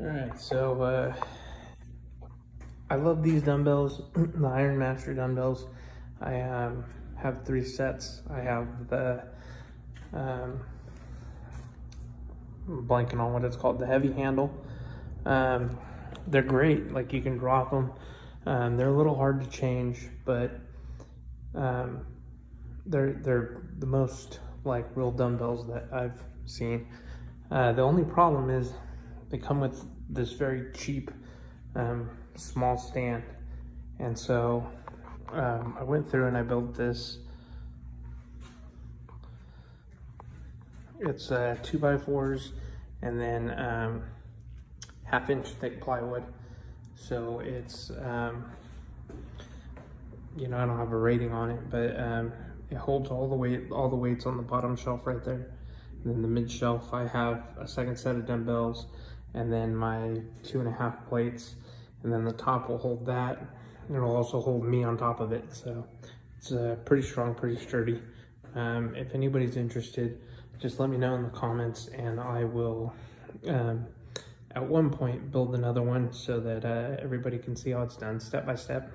All right, so uh, I love these dumbbells, the Iron Master dumbbells. I um, have three sets. I have the, um, I'm blanking on what it's called, the heavy handle. Um, they're great, like you can drop them. Um, they're a little hard to change, but um, they're, they're the most like real dumbbells that I've seen. Uh, the only problem is they come with this very cheap um, small stand. And so um, I went through and I built this. It's uh, two by fours and then um, half inch thick plywood. So it's, um, you know, I don't have a rating on it, but um, it holds all the weight, all the weights on the bottom shelf right there. And then the mid shelf, I have a second set of dumbbells and then my two and a half plates. And then the top will hold that. And It'll also hold me on top of it. So it's uh, pretty strong, pretty sturdy. Um, if anybody's interested, just let me know in the comments and I will, um, at one point, build another one so that uh, everybody can see how it's done step by step.